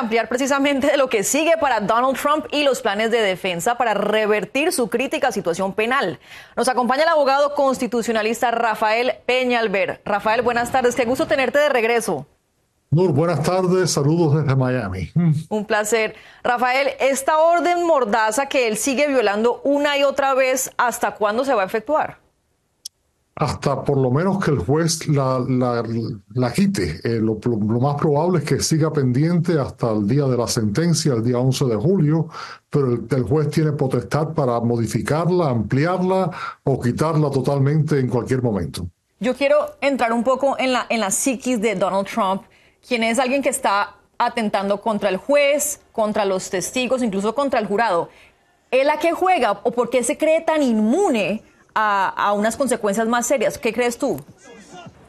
para ampliar precisamente de lo que sigue para Donald Trump y los planes de defensa para revertir su crítica situación penal. Nos acompaña el abogado constitucionalista Rafael Peñalver. Rafael, buenas tardes. Qué gusto tenerte de regreso. Nur, buenas tardes, saludos desde Miami. Un placer. Rafael, esta orden mordaza que él sigue violando una y otra vez, ¿hasta cuándo se va a efectuar? Hasta por lo menos que el juez la, la, quite. Eh, lo, más probable es que siga pendiente hasta el día de la sentencia, el día 11 de julio, pero el, juez tiene potestad para modificarla, ampliarla o quitarla totalmente en cualquier momento. Yo quiero entrar un poco en la, en psiquis de Donald Trump, quien es alguien que está atentando contra el juez, contra los testigos, incluso contra el jurado. ¿Él a qué juega o por qué se cree tan inmune? A, unas consecuencias más serias. ¿Qué crees tú?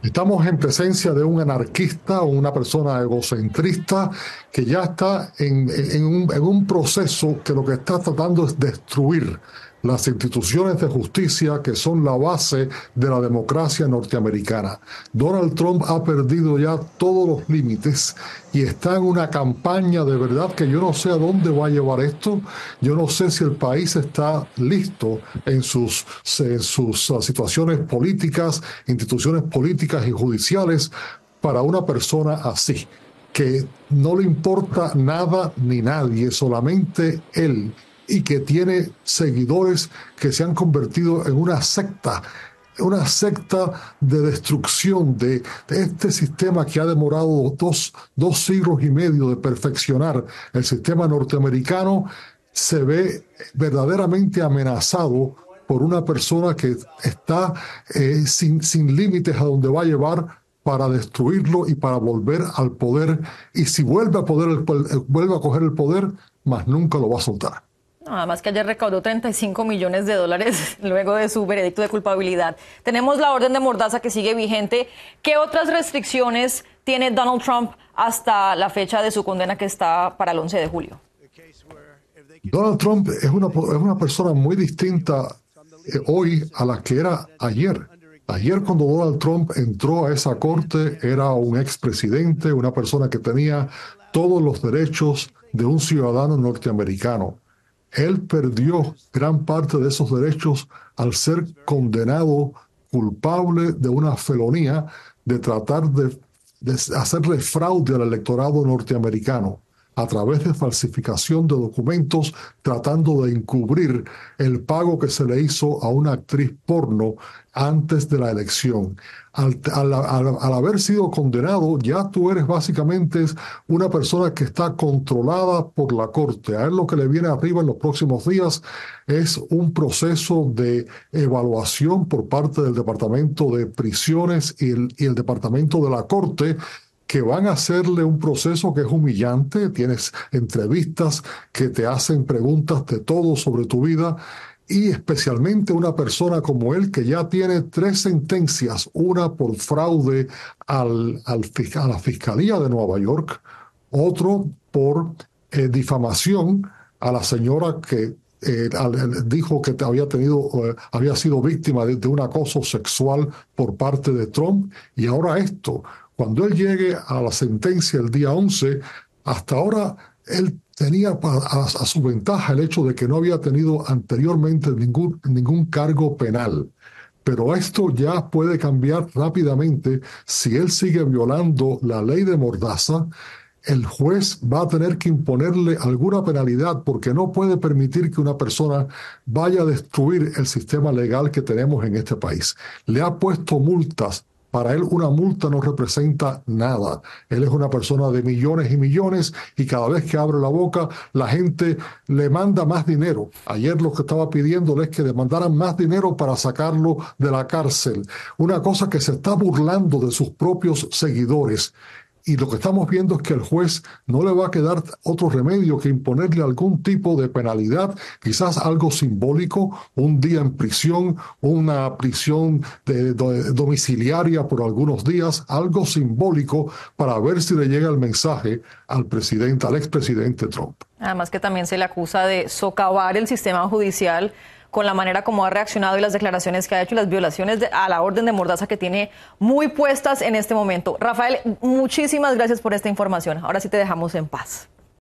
Estamos en presencia de un anarquista o una persona egocentrista que ya está en, un, en, un, proceso que lo que está tratando es destruir las instituciones de justicia que son la base de la democracia norteamericana. Donald Trump ha perdido ya todos los límites y está en una campaña de verdad que yo no sé a dónde va a llevar esto. Yo no sé si el país está listo en sus, en sus situaciones políticas, instituciones políticas y judiciales para una persona así que no le importa nada ni nadie, solamente él y que tiene seguidores que se han convertido en una secta, una secta de destrucción de, este sistema que ha demorado dos, dos siglos y medio de perfeccionar el sistema norteamericano, se ve verdaderamente amenazado por una persona que está eh, sin, sin límites a donde va a llevar para destruirlo y para volver al poder. Y si vuelve a, poder, vuelve a coger el poder, más nunca lo va a soltar. Nada más que ayer recaudó 35 millones de dólares luego de su veredicto de culpabilidad. Tenemos la orden de mordaza que sigue vigente. ¿Qué otras restricciones tiene Donald Trump hasta la fecha de su condena que está para el 11 de julio? Donald Trump es una, persona muy distinta eh, hoy a la que era ayer. Ayer cuando Donald Trump entró a esa corte era un expresidente, una persona que tenía todos los derechos de un ciudadano norteamericano. Él perdió gran parte de esos derechos al ser condenado culpable de una felonía de tratar de, hacerle fraude al electorado norteamericano a través de falsificación de documentos tratando de encubrir el pago que se le hizo a una actriz porno antes de la elección. Al, haber sido condenado, ya tú eres básicamente una persona que está controlada por la corte. A él lo que le viene arriba en los próximos días es un proceso de evaluación por parte del Departamento de Prisiones y el, y el Departamento de la Corte que van a hacerle un proceso que es humillante, tienes entrevistas que te hacen preguntas de todo sobre tu vida y especialmente una persona como él que ya tiene tres sentencias, una por fraude a la Fiscalía de Nueva York, otro por eh, difamación a la señora que eh, dijo que había tenido, eh, había sido víctima de, un acoso sexual por parte de Trump y ahora esto. Cuando él llegue a la sentencia el día 11, hasta ahora él tenía a, su ventaja el hecho de que no había tenido anteriormente ningún, ningún cargo penal. Pero esto ya puede cambiar rápidamente si él sigue violando la ley de Mordaza. El juez va a tener que imponerle alguna penalidad porque no puede permitir que una persona vaya a destruir el sistema legal que tenemos en este país. Le ha puesto multas para él una multa no representa nada. Él es una persona de millones y millones y cada vez que abre la boca la gente le manda más dinero. Ayer lo que estaba pidiéndole es que le mandaran más dinero para sacarlo de la cárcel. Una cosa que se está burlando de sus propios seguidores. Y lo que estamos viendo es que el juez no le va a quedar otro remedio que imponerle algún tipo de penalidad, quizás algo simbólico, un día en prisión, una prisión domiciliaria por algunos días, algo simbólico para ver si le llega el mensaje al presidente, al expresidente Trump. Además que también se le acusa de socavar el sistema judicial con la manera como ha reaccionado y las declaraciones que ha hecho y las violaciones a la orden de mordaza que tiene muy puestas en este momento. Rafael, muchísimas gracias por esta información. Ahora sí te dejamos en paz.